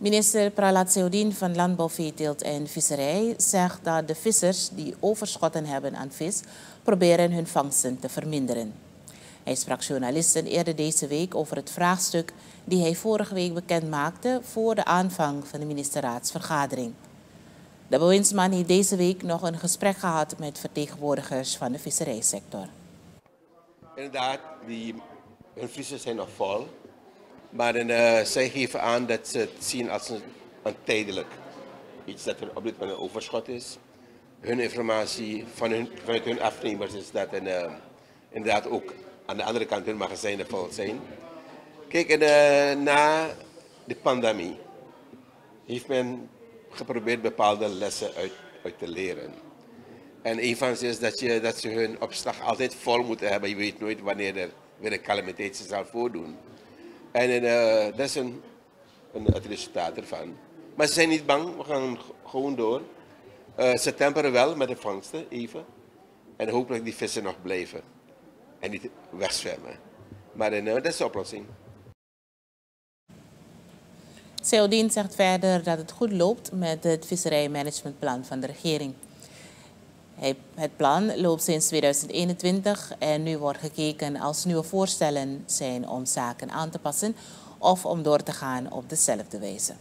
Minister Pralat Seudin van Landbouw, Veeteelt en Visserij zegt dat de vissers die overschotten hebben aan vis proberen hun vangsten te verminderen. Hij sprak journalisten eerder deze week over het vraagstuk die hij vorige week bekend maakte voor de aanvang van de ministerraadsvergadering. De bewindsman heeft deze week nog een gesprek gehad met vertegenwoordigers van de visserijsector. Inderdaad, die, hun vriezen zijn nog vol. Maar uh, zij geven aan dat ze het zien als een, tijdelijk iets dat er op dit moment een overschot is. Hun informatie van hun, vanuit hun afnemers is dat uh, inderdaad ook aan de andere kant hun magazijnen vol zijn. Kijk, en, uh, na de pandemie heeft men geprobeerd bepaalde lessen uit, uit te leren. En een van ze is dat, je, dat ze hun opslag altijd vol moeten hebben. Je weet nooit wanneer er weer een calamiteit zal voordoen. En uh, dat is een, een, het resultaat ervan. Maar ze zijn niet bang, we gaan gewoon door. Uh, ze temperen wel met de vangsten, even. En hopelijk die vissen nog blijven. En niet wegzwemmen. Maar uh, dat is de oplossing. Seodien zegt verder dat het goed loopt met het visserijmanagementplan van de regering. Het plan loopt sinds 2021 en nu wordt gekeken als nieuwe voorstellen zijn om zaken aan te passen of om door te gaan op dezelfde wijze.